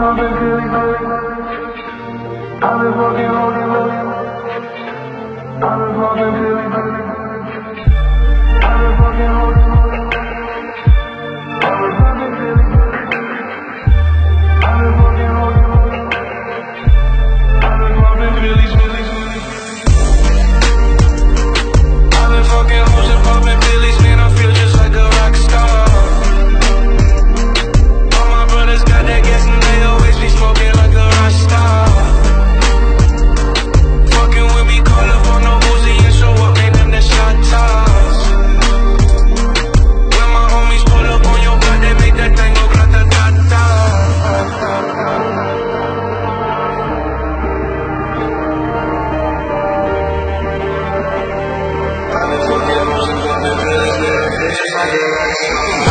I've been working on it, I've been working really. ¡Vamos!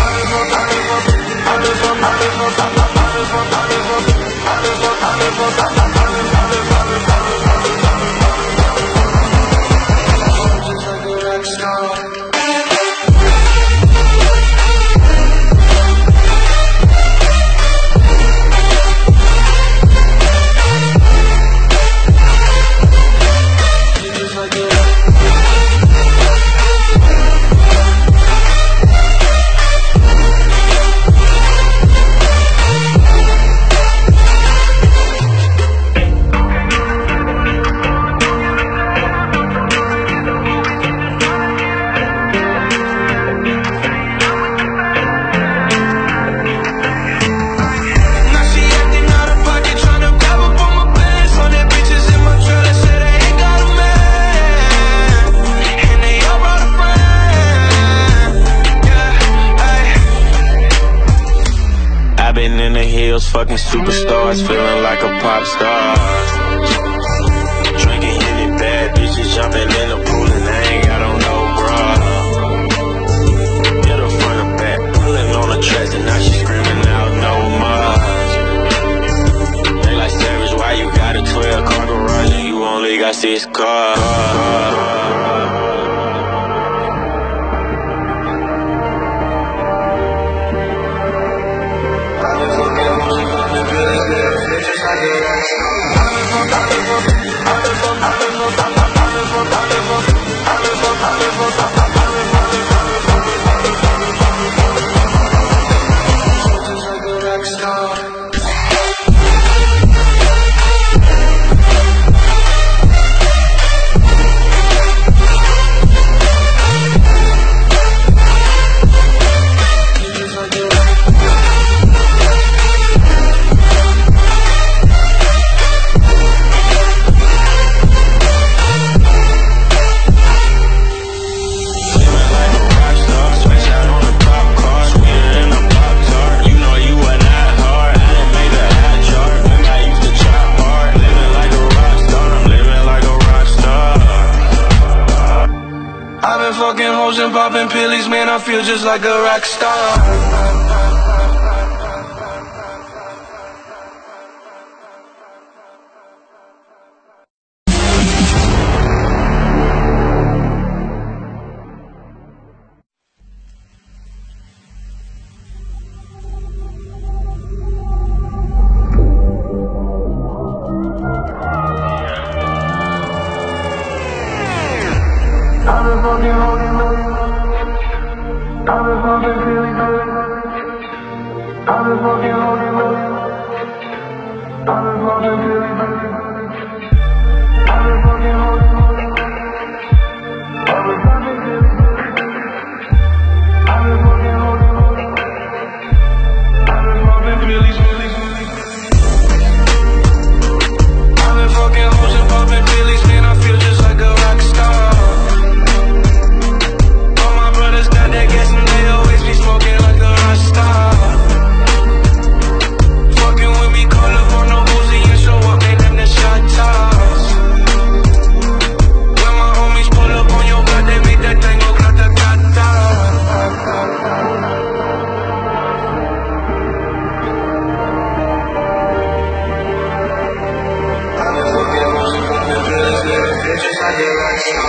Mobbing in the hills, fucking superstars, feeling like a pop star. Drinking any bad bitches, jumping in the pool, and I ain't got on no bra. Hit her front and back, pulling on the tracks, and now she screaming out no more. They like savage, why you got a 12 car garage and you only got six cars? Wonderful, wonderful, wonderful. popping pillies, man, I feel just like a rock star. I'm a feeling good. I've. I've. I'll